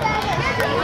Vai, vai, vai.